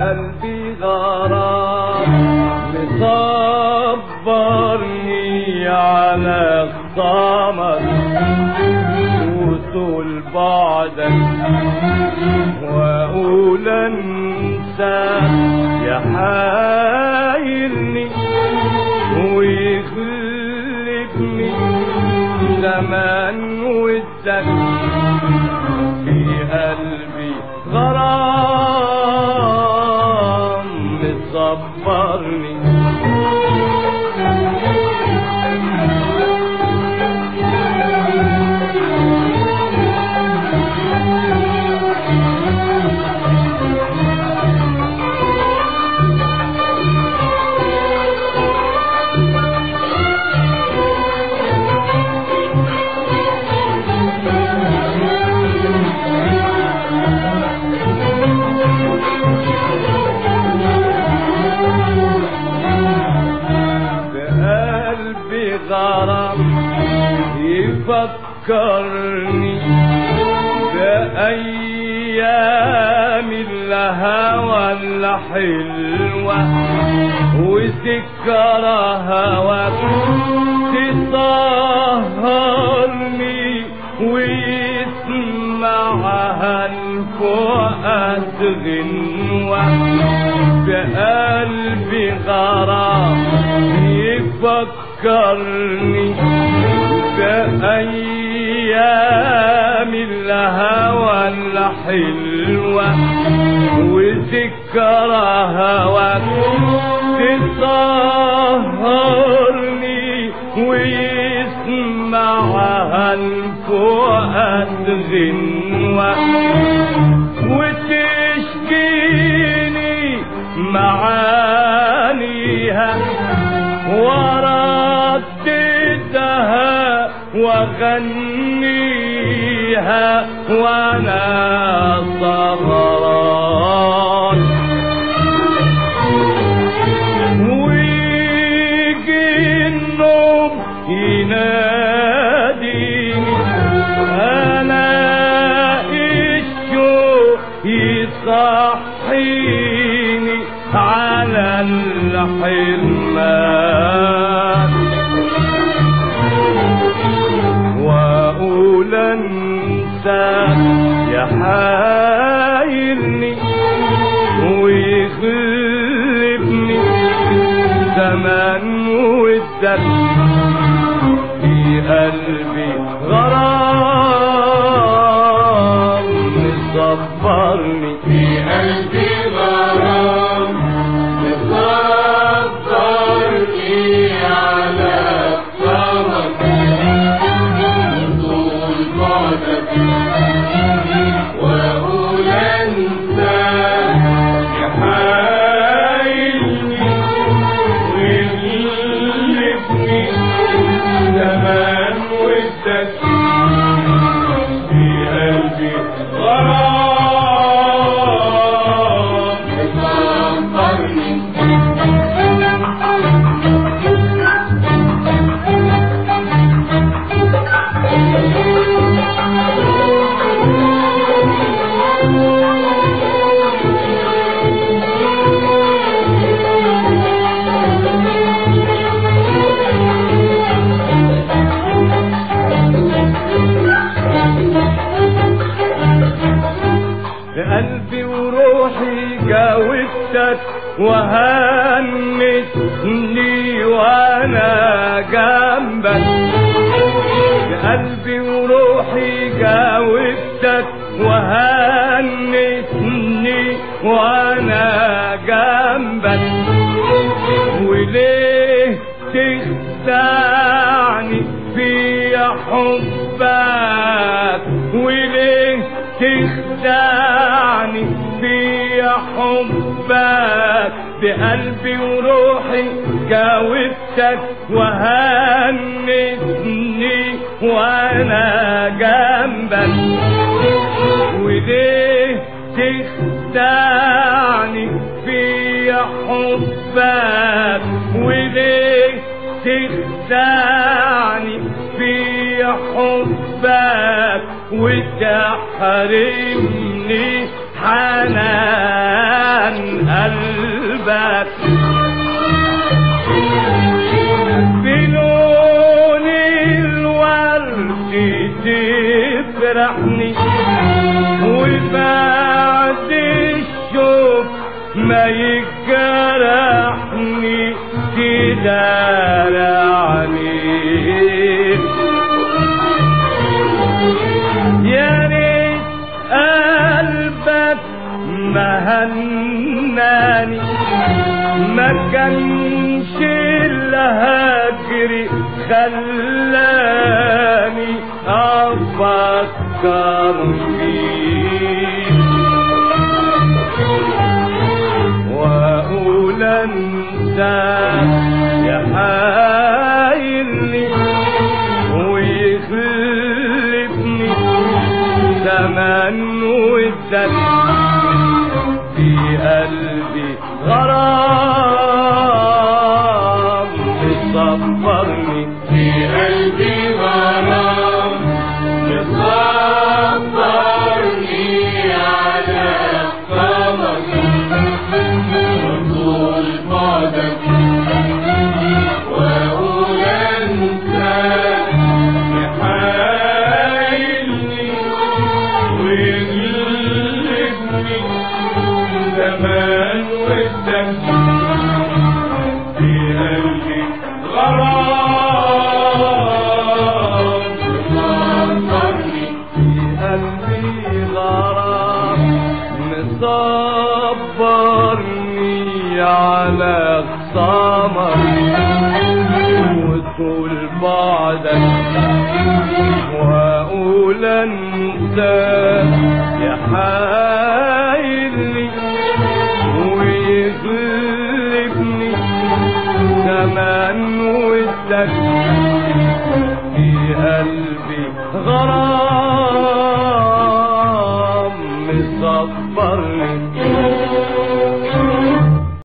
قلبي غرام مصبرني على خصامك وطول بعدك وأقول أنسى. يا حايلني ويغلبني زمان ودك مصبرني يفكرني بأيام الهوى الحلوة وذكرى هواك تسهرني ويسمعها الفؤاد غنوة بقلبي غرام يفكرني بأيام الهوى الحلوة وذكرى هواك تسهرني ويسمعها الفؤاد غنوة وتشكيني معانيها ورددها وغنيها وأنا صغران ويجي النوم يناديني أنا الشوق يصحيني على الحرمان انسى يا حايلني زمان ودك في قلبي غرام جاوبتك وهنتني وأنا جنبك. بقلبي وروحي جاوبتك وهنتني وأنا جنبك. وليه تخدعني في حبك؟ وليه تخدعني في حبك؟ بقلبي وروحي جاوبتك وهنتني وأنا جنبك. وليه تخدعني في حبك. وليه تخدعني في حبك. وتحرمني حنان. تفرحني وبعد الشوق ما يجرحني تدارعني يا ريت قلبك مهناني ما كانش الهجر خلاني أفكر فيك واقول انت يا حايلني ويخلفني زمان والدم في قلبي غرام. مصبرني في قلبي خصامك وطول بعدك. واقول أنت يا حايلني ويغلبني زمان والدك في قلبي غرام.